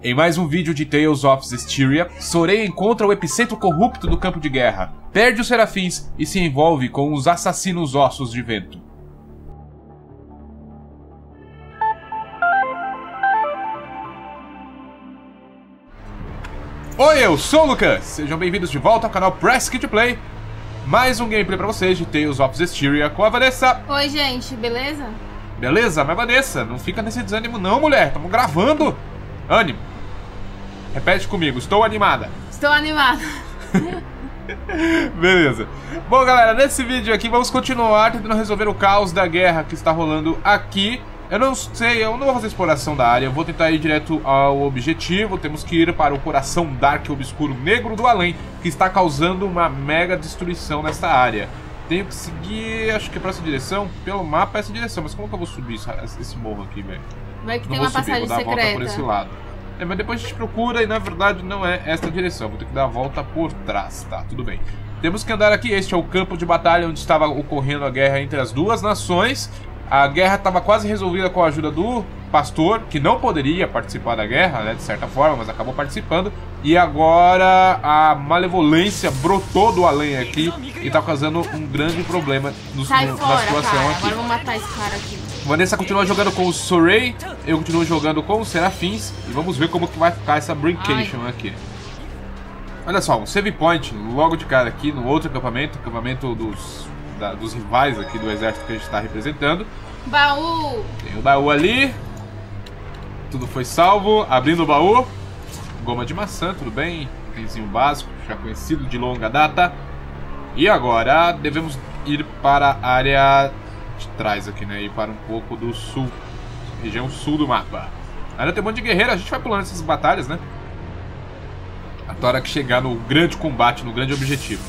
Em mais um vídeo de Tales of Zestiria, Sorei encontra o epicentro corrupto do campo de guerra, perde os serafins e se envolve com os assassinos ossos de vento. Oi, eu sou o Lucas, sejam bem-vindos de volta ao canal Press Kit Play. Mais um gameplay pra vocês de Tales of Zestiria com a Vanessa. Oi, gente, beleza? Beleza? Mas Vanessa, não fica nesse desânimo não, mulher, estamos gravando. Ânimo. Repete comigo, estou animada. Estou animada. Beleza. Bom, galera, nesse vídeo aqui vamos continuar tentando resolver o caos da guerra que está rolando aqui. Eu não sei, eu não vou fazer exploração da área, eu vou tentar ir direto ao objetivo. Temos que ir para o coração dark obscuro negro do além, que está causando uma mega destruição nesta área. Tenho que seguir, acho que para essa direção, pelo mapa essa direção, mas como que eu vou subir esse, morro aqui, velho? Vai que Não tem vou uma subir, vou passagem dar a volta por esse secreta. lado. É, mas depois a gente procura e na verdade não é esta direção. Vou ter que dar a volta por trás, tá? Tudo bem. Temos que andar aqui. Este é o campo de batalha onde estava ocorrendo a guerra entre as duas nações. A guerra estava quase resolvida com a ajuda do pastor, que não poderia participar da guerra, né, de certa forma, mas acabou participando. E agora a malevolência brotou do além aqui e está causando um grande problema no, no- na situação cara. aqui. Agora vamos matar esse cara aqui. Vanessa continua jogando com o Sorey, eu continuo jogando com os Serafins e vamos ver como que vai ficar essa Brincation aqui. Olha só, um save point logo de cara aqui no outro acampamento, acampamento dos, da- dos rivais aqui do exército que a gente está representando. Baú! Tem o baú ali, tudo foi salvo, abrindo o baú, goma de maçã, tudo bem, itemzinho básico, já conhecido de longa data. E agora devemos ir para a área de trás aqui, né? Ir para um pouco do sul, região sul do mapa. Ainda tem um monte de guerreiro, a gente vai pulando essas batalhas, né? Até a hora que chegar no grande combate, no grande objetivo.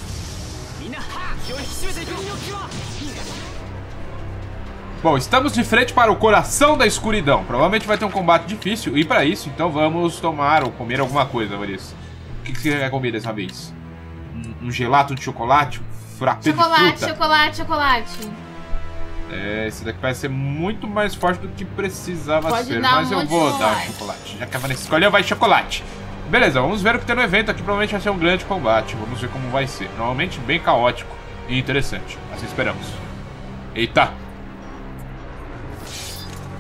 Bom, estamos de frente para o coração da escuridão. Provavelmente vai ter um combate difícil. E para isso, então vamos tomar ou comer alguma coisa, Vanessa. O que, que você quer comer dessa vez? Um, um gelato de chocolate? Um frappé de Chocolate, fruta? chocolate, chocolate. É, esse daqui parece ser muito mais forte do que precisava Pode ser. Mas um eu vou dar chocolate. chocolate. Já que a Vanessa escolheu, vai chocolate. Beleza, vamos ver o que tem no evento aqui. Provavelmente vai ser um grande combate. Vamos ver como vai ser. Normalmente bem caótico e interessante. Assim esperamos. Eita!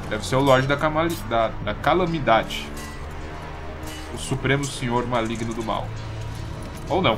Deve ser o Lorde da, Camali- da- da Calamidade. O Supremo Senhor Maligno do Mal. Ou não.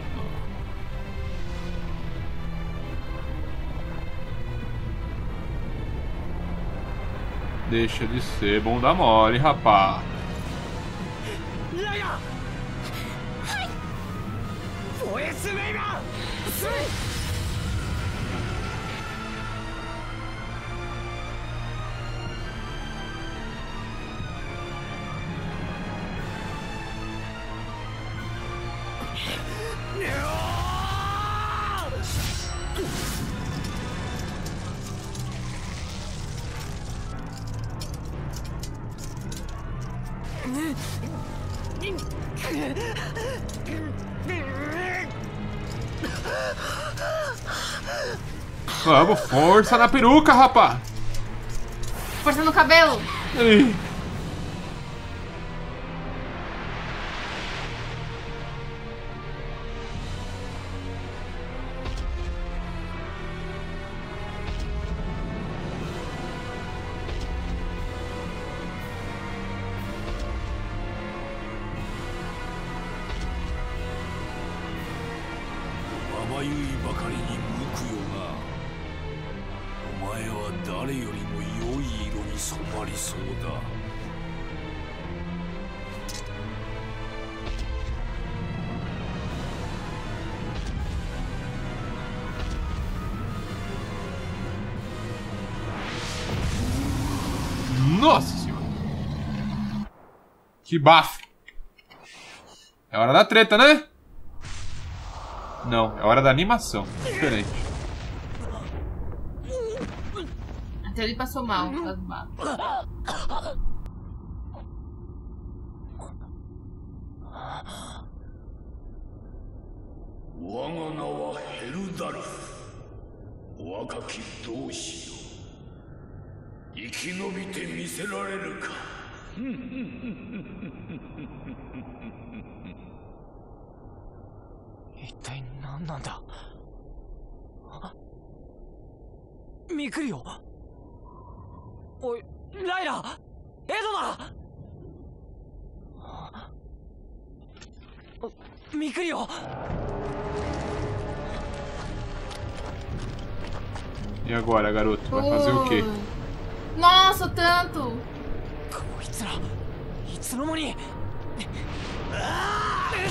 Deixa de ser bom da mole, rapá. フ Vamos, força na peruca, rapá! Força no cabelo. Ih.「Que bafo. É hora da treta, né? Não, é hora da animação. Diferente. Até ele passou mal. Wagana wa Herudaruf. Wakaki doushi yo. Ikinobite miserarelu ka? 一体何なんだミクリオおいライラエドナミクリオ E agora, garoto? Vai fazer o quê? Nossa, tanto! いつら。いつの間に。ああ。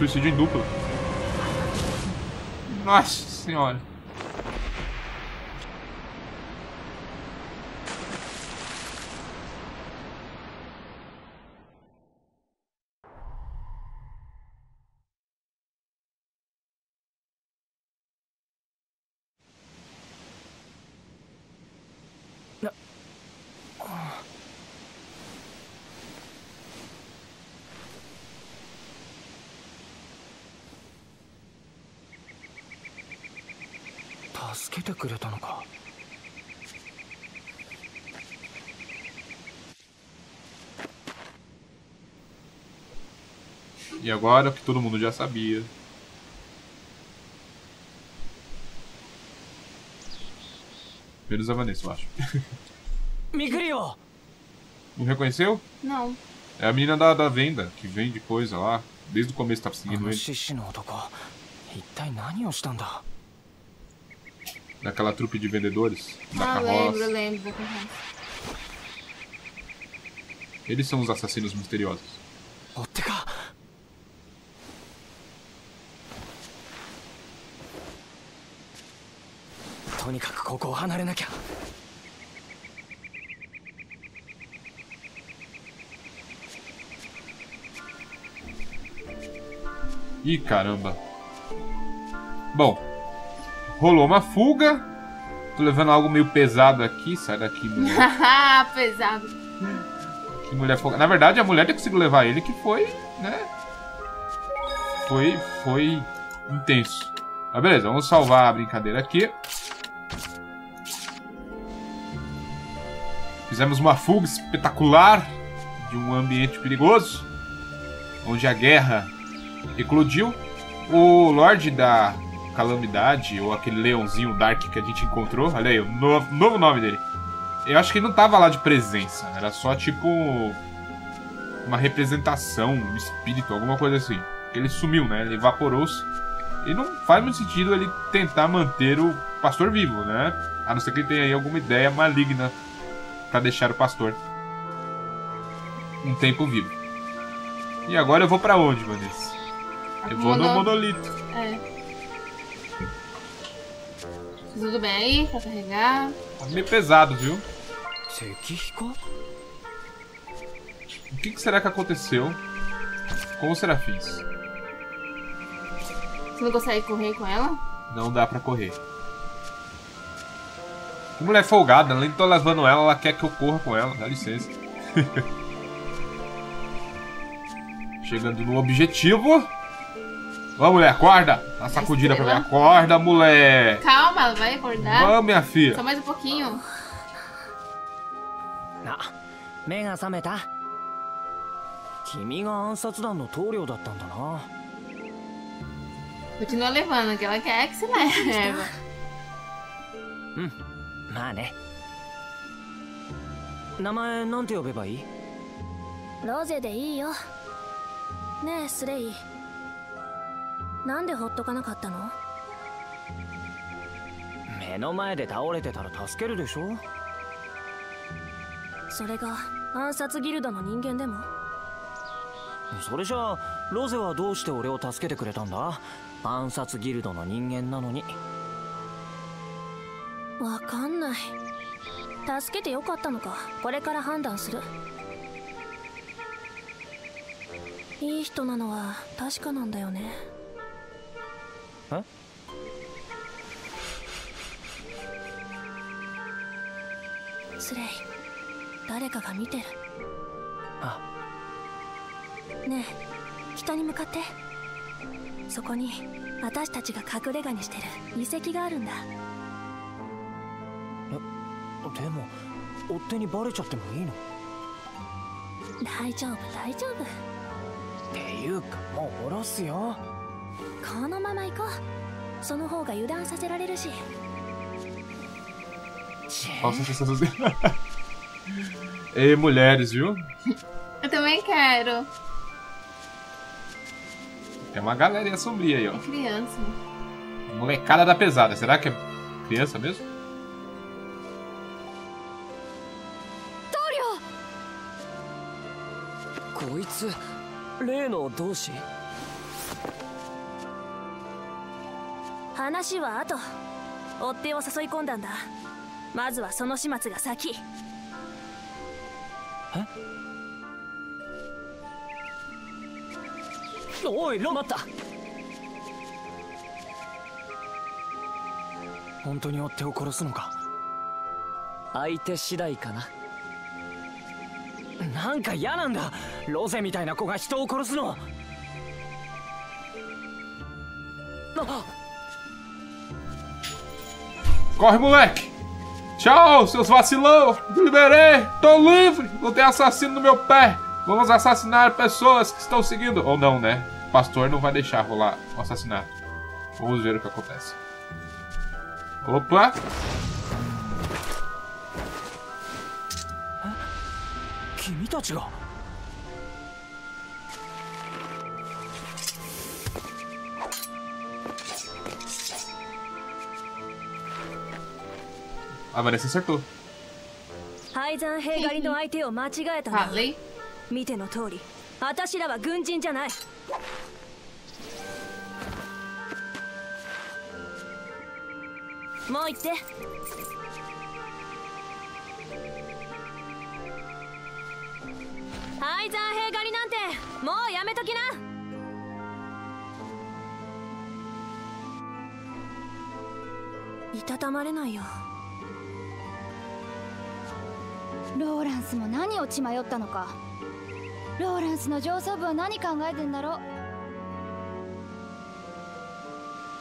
Suicídio em dupla. Nossa senhora.. 助けてくれたのか E agora o que todo mundo já sabia. Menos a Vanessa, eu acho. ミクリオ Não reconheceu? Não. É a menina da, da venda, que vende coisa lá. Desde o começo tava あ seguindo の ele. Daquela trupe de vendedores? Da ah, carroça. lembro, lembro. Eles são os assassinos misteriosos. Ih, caramba. Bom, rolou uma fuga. Tô levando algo meio pesado aqui. Sai daqui, mulher. Pesado. Que mulher folga- Na verdade, a mulher que conseguiu levar ele que foi, né? Foi, foi intenso. Mas beleza, vamos salvar a brincadeira aqui. Fizemos uma fuga espetacular de um ambiente perigoso, onde a guerra eclodiu. O Lorde da Calamidade, ou aquele leãozinho Dark que a gente encontrou, olha aí, o novo, novo nome dele. Eu acho que ele não tava lá de presença. Era só tipo. Uma representação, um espírito, alguma coisa assim. Ele sumiu, né? Ele evaporou-se. E não faz muito sentido ele tentar manter o pastor vivo, né? A não ser que ele tenha aí alguma ideia maligna pra deixar o pastor um tempo vivo. E agora eu vou pra onde, Vanessa? Eu vou no Mono- monolito. É. Tudo bem aí? Pra carregar? Tá meio pesado, viu? O que, que será que aconteceu com os serafins? Você não consegue correr com ela? Não dá pra correr. Que mulher folgada, além de tô levando ela, ela quer que eu corra com ela, dá licença. Chegando no objetivo. Vamos, mulher, acorda! Dá uma sacudida pra mim. Estrela. Acorda, mulher! Calma, ela vai acordar. Vamos, minha filha. Só mais um pouquinho. な目が覚めた君が暗殺団の棟梁だったんだな Continua levando, que ela quer que você leva. うんまあね名前なんて呼べばいいロゼでいいよねえスレイ なんでほっとかなかったの？目の前で倒れてたら助けるでしょ？それが暗殺ギルドの人間でも？それじゃあロゼはどうして俺を助けてくれたんだ？暗殺ギルドの人間なのに。わかんない。助けてよかったのか。これから判断する。いい人なのは確かなんだよねえスレイ誰かが見てる。あ。ねえ北に向かって。そこに私たちが隠れ家にしてる。遺跡があるんだ。でも追っ手にバレちゃってもいいの？大丈夫大丈夫。っていうかもう下ろすよこのまま行こうその方が油断させられるし Nossa, essas... Ei, mulheres, viu? Eu também quero. Tem uma galerinha sombria aí, ó. Criança. Molecada da pesada. Será que é criança mesmo? こいつ例の 話は後。追っ手を誘い込んだんだ。まずはその始末が先。え？おいロ待った。本当に追っ手を殺すのか？相手次第かな？なんか嫌なんだ。ロゼみたいな子が人を殺すの。あっ！Corre, moleque! Tchau, seus vacilão! Liberei! Tô livre! Não tem assassino no meu pé! Vamos assassinar pessoas que estão seguindo. Ou não, né? O pastor não vai deixar rolar o assassinato. Vamos ver o que acontece. Opa! 君たちが Aparece ser tú. Probably. もう行ってハイザー兵狩りなんてもうやめときな。たたまれないよ。ローランスも何を血迷ったのか。ローランスの上層部は何考えてんだろう。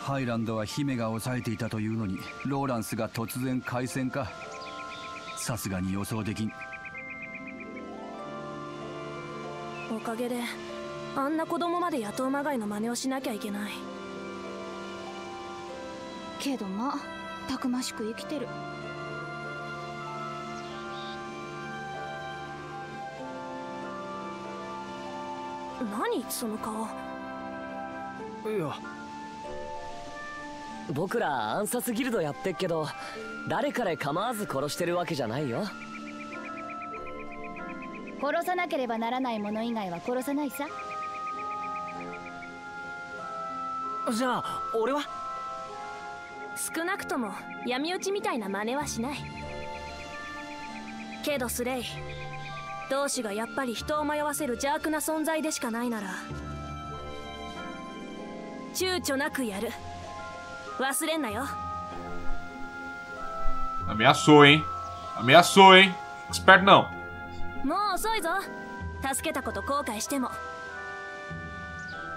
ハイランドは姫が抑えていたというのにローランスが突然開戦か。さすがに予想できん。おかげであんな子供まで野党まがいの真似をしなきゃいけない。けどまあたくましく生きてる何その顔。いや僕ら暗殺ギルドやってっけど誰彼構わず殺してるわけじゃないよ。殺さなければならないもの以外は殺さないさ。じゃあ俺は？少なくとも闇討ちみたいな真似はしない。けどスレイ同志がやっぱり人を迷わせる邪悪な存在でしかないなら躊躇なくやる。忘れんなよ。Ameaçou, hein? Ameaçou, hein? Esperto não. もう遅いぞ。助けたこと後悔しても。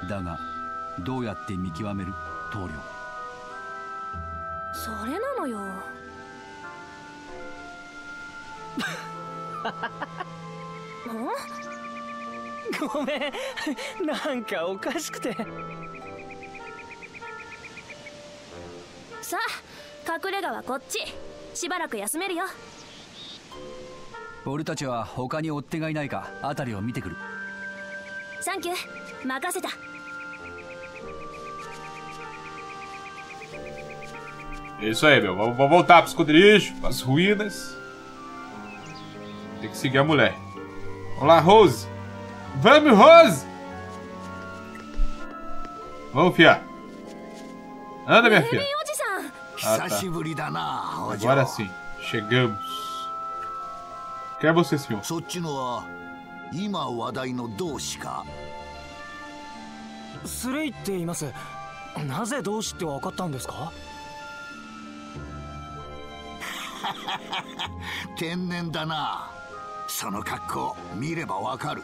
だがどうやって見極める？棟梁。それなのよ。ん ごめんなんかおかしくてさあ隠れ家はこっちしばらく休めるよ俺たちは他に追っ手がいないか辺りを見てくるサンキュー任せた É isso aí, meu. Vamos, voltar pro esconderijo, pras ruínas. Tem que seguir a mulher. Vamos lá, Rose. Vamos, Rose! Vamos, fia. Anda, minha filha. おじさん Ah, 久 tá. しぶりだなお嬢 Agora sim. Chegamos. Quem é você, senhor? そっちのは今話題の同志かスレイって言いますなぜ同志って分かったんですか天然だな その格好見ればわかる。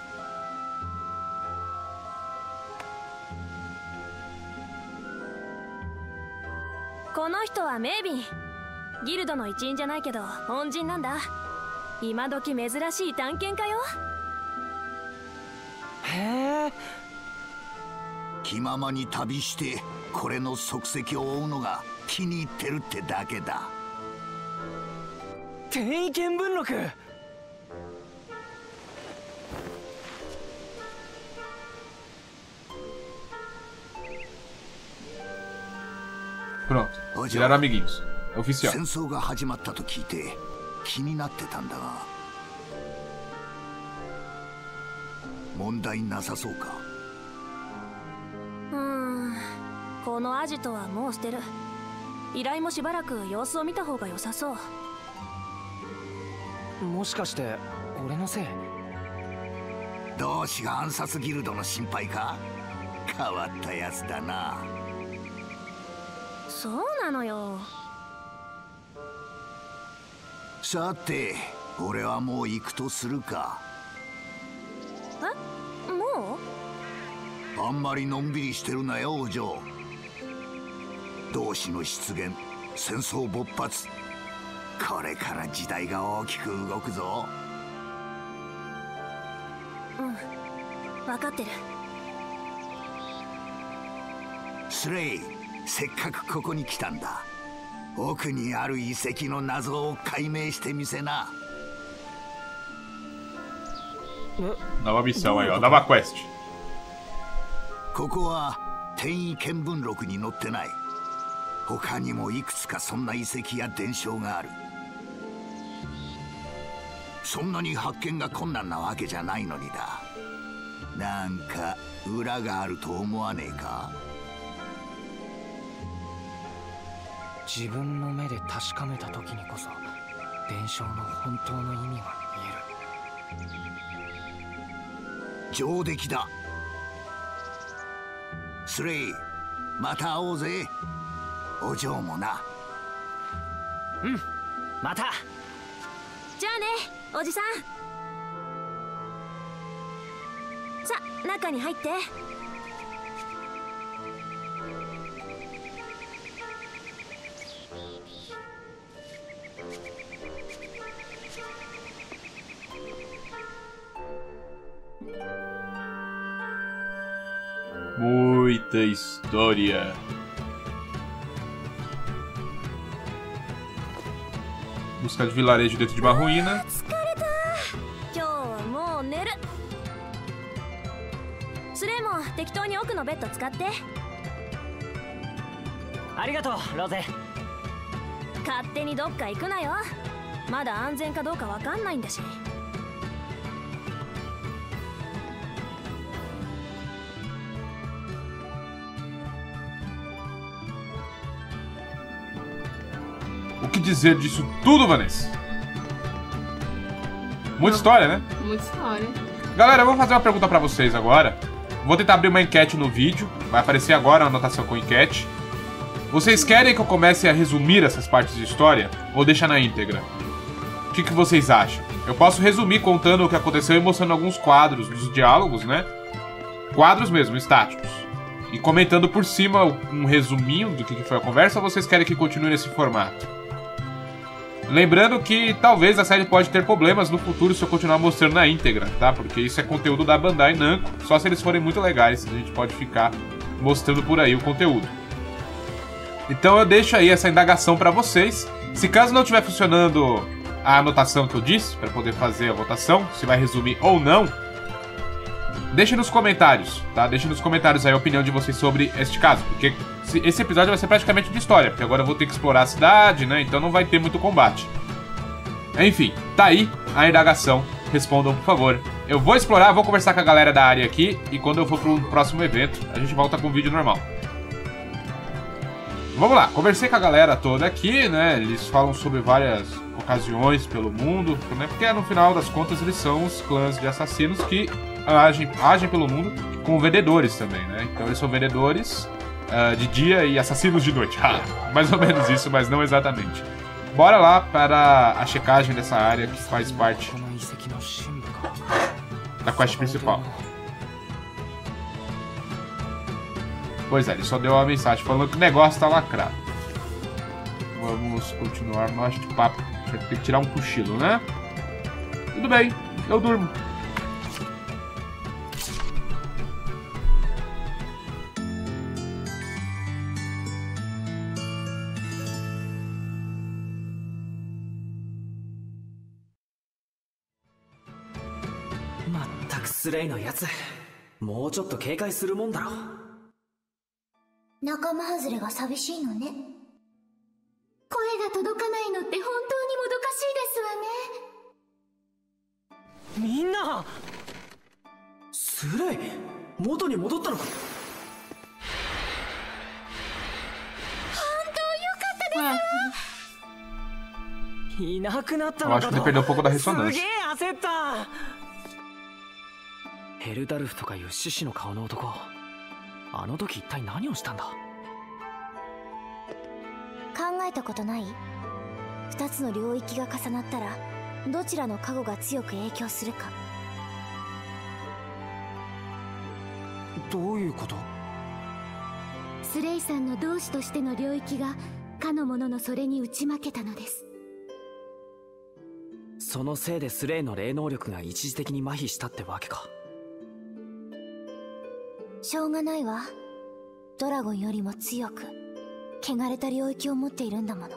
この人はメイビン。ギルドの一員じゃないけど恩人なんだ。今時珍しい探検家よ。へえ。気ままに旅してこれの足跡を追うのが気に入ってるってだけだ。天意見聞録？Pronto. Viraram amiguinhos. É oficial. 戦争が始まったと聞いて気になってたんだが。問題なさそうか。うーんこのアジトはもう捨てる。依頼もしばらく様子を見た方が良さそう。もしかして俺のせい？同志が暗殺ギルドの心配か？変わったやつだなそうなのよ。さて俺はもう行くとするか。え？もう？あんまりのんびりしてるなよお嬢。同志の出現戦争勃発。これから時代が大きく動くぞ。うん。分かってる。スレイせっかくここに来たんだ。奥にある遺跡の謎を解明してみせな。Nova missão aí, ó. Nova quest. ここは天意見聞録に載ってない。他にもいくつかそんな遺跡や伝承がある。そんなに発見が困難なわけじゃないのにだ。なんか裏があると思わねえか？自分の目で確かめた時にこそ伝承の本当の意味が見上出来だ。スレイまた会おうぜ。お嬢もな。えるまた。じゃあねおじさん。さ中に入って「da história. Busca de vilarejo dentro de uma ruína. Obrigado, 勝手にどっか行くなよまだ安全かどうかわかんないんだし dizer disso tudo, Vanessa? Muita história, né? Muita história. Galera, eu vou fazer uma pergunta pra vocês agora. Vou tentar abrir uma enquete no vídeo. Vai aparecer agora a anotação com enquete. Vocês querem que eu comece a resumir essas partes de história ou deixa na íntegra? O que, que vocês acham? Eu posso resumir contando o que aconteceu e mostrando alguns quadros dos diálogos, né? Quadros mesmo, estáticos. E comentando por cima um resuminho do que que foi a conversa ou vocês querem que continue nesse formato? Lembrando que talvez a série pode ter problemas no futuro se eu continuar mostrando na íntegra, tá? Porque isso é conteúdo da Bandai Namco, só se eles forem muito legais, a gente pode ficar mostrando por aí o conteúdo. Então eu deixo aí essa indagação pra vocês. Se caso não estiver funcionando a anotação que eu disse, pra poder fazer a votação, se vai resumir ou não, deixe nos comentários, tá? Deixe nos comentários aí a opinião de vocês sobre este caso, porque se- esse episódio vai ser praticamente de história, porque agora eu vou ter que explorar a cidade, né? Então não vai ter muito combate. Enfim, tá aí a indagação. Respondam, por favor. Eu vou explorar, vou conversar com a galera da área aqui e quando eu for pro próximo evento, a gente volta com o vídeo normal. Vamos lá, conversei com a galera toda aqui, né? Eles falam sobre várias ocasiões pelo mundo, né? Porque no final das contas eles são os clãs de assassinos que agem, agem pelo mundo como vendedores também, né? Então eles são vendedores uh, de dia e assassinos de noite. Ah, mais ou menos isso, mas não exatamente. Bora lá para a checagem dessa área que faz parte da quest principal. Pois é, ele só deu uma mensagem falando que o negócio tá lacrado. Vamos continuar nosso papo. Tem que tirar um cochilo, né? Tudo bem, eu durmo. スレイのやつもうちょっと警戒するもんだろ。仲間外れが寂しいのね。声が届かないのって本当にもどかしいですわね。みんな！スレイ元に戻ったのか。いなくなった Eu の acho か que ele perdeu um pouco da す。ressonância. げえ焦ったヘルダルフとかいう獅子の顔の男。あの時一体何をしたんだ？考えたことない？二つの領域が重なったらどちらの加護が強く影響するか。どういうこと？スレイさんの同志としての領域がかの者のそれに打ち負けたのです。そのせいでスレイの霊能力が一時的に麻痺したってわけかしょうがないわドラゴンよりも強く汚れた領域を持っているんだもの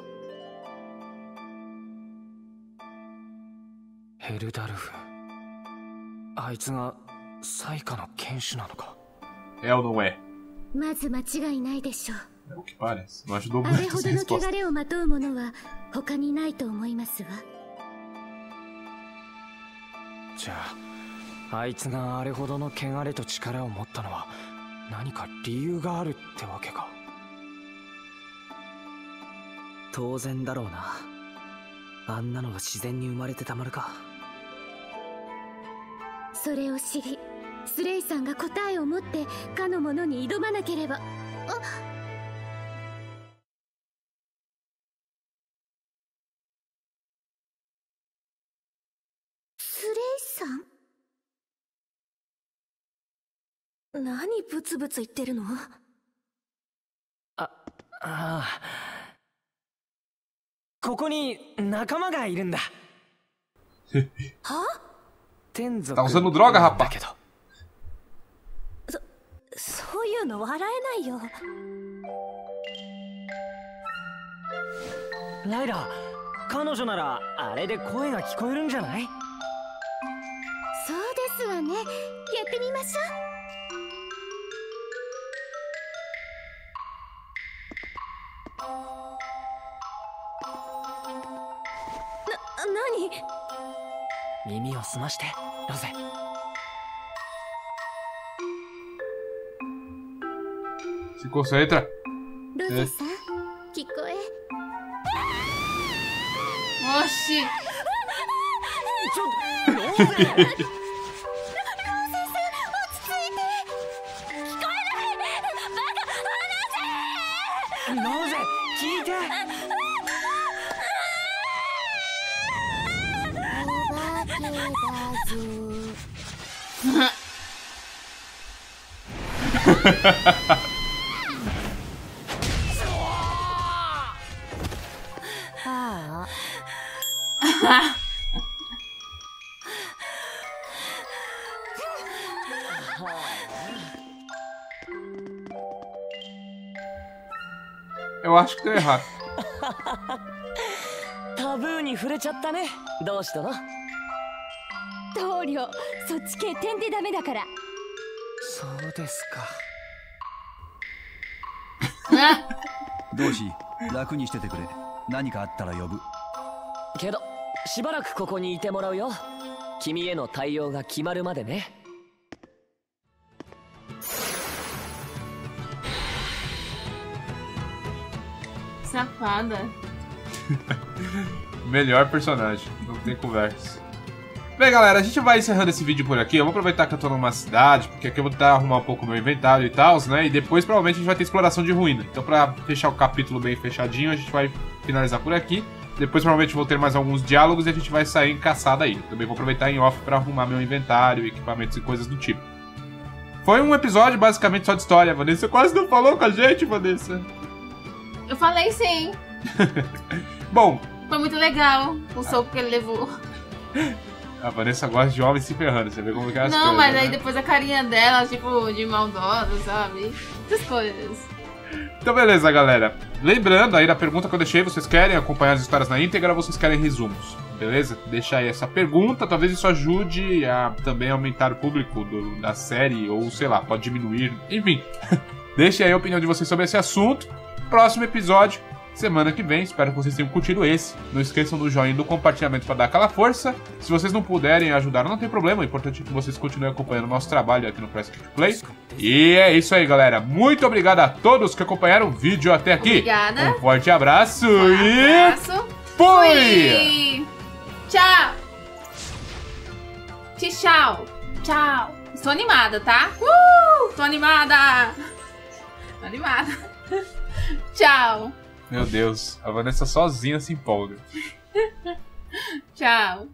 ヘルダルフあいつが最下の剣士なのか？É ou não é? まず間違いないでしょう É o que parece. Não ajudou あれほ essa どの resposta. 汚れをまとう者は他にないと思いますわじゃああいつがあれほどの汚れと力を持ったのは何か理由があるってわけか。当然だろうな。あんなのが自然に生まれてたまるか。それを知りスレイさんが答えを持ってかの者に挑まなければ。あス何ブツブツ言ってるの？あああここに仲間がいるんだ。は？天族 Tá usando droga, だ rapaz. けど。そういうの笑えないよ。ライラ彼女ならあれで声が聞こえるんじゃない？そうですわね。やってみましょう耳を澄ましてロゼ Se concentra. ロゼさん聞こえ。Oxi. ちょっとロゼ落ち着いて Eu acho que deu errado. タブーに触れちゃったねどうしたの棟梁そっち系点でダメだから。そうですか。同志楽にしててくれ。何かあったら呼ぶ。けどしばらくここにいてもらうよ。君への対応が決まるまでね。Safada. Melhor personagem, não tem conversa. Bem, galera, a gente vai encerrando esse vídeo por aqui. Eu vou aproveitar que eu tô numa cidade, porque aqui eu vou tentar arrumar um pouco o meu inventário e tal, né? E depois provavelmente a gente vai ter exploração de ruína. Então, pra fechar o capítulo bem fechadinho, a gente vai finalizar por aqui. Depois provavelmente vou ter mais alguns diálogos e a gente vai sair em caçada aí. Também vou aproveitar em off pra arrumar meu inventário, equipamentos e coisas do tipo. Foi um episódio basicamente só de história. Vanessa quase não falou com a gente, Vanessa. Eu falei sim. Bom, Foi muito legal o soco que ele levou. a Vanessa gosta de homens se ferrando. Você vê como que é as Não, coisas, mas né? aí depois a carinha dela, tipo, de maldosa, sabe? Essas coisas. Então beleza, galera. Lembrando aí da pergunta que eu deixei, vocês querem acompanhar as histórias na íntegra ou vocês querem resumos? Beleza? Deixa aí essa pergunta, talvez isso ajude a também aumentar o público do- da série, ou sei lá, pode diminuir, enfim. Deixe aí a opinião de vocês sobre esse assunto. Próximo episódio, semana que vem, espero que vocês tenham curtido esse. Não esqueçam do joinha e do compartilhamento para dar aquela força. Se vocês não puderem ajudar, não tem problema, o importante é que vocês continuem acompanhando o nosso trabalho aqui no Press Kick Play. E é isso aí, galera. Muito obrigado a todos que acompanharam o vídeo até aqui. Obrigada. Um forte abraço e Abraço. fui! Fui! Tchau! Tchau! Tchau! Estou animada, tá? Uh! Tô animada! Tô animada. Tchau! Meu Deus, a Vanessa sozinha se empolga. Tchau!